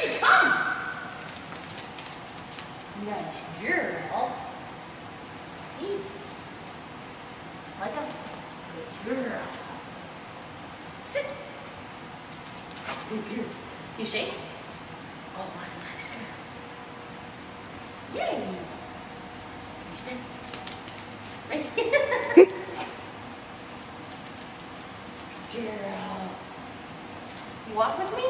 Trixie, come. Nice girl. Hey. Like a good girl. Sit. Good girl. You shake? Oh, what a nice girl. Yay. You spin. Right here. girl. You walk with me?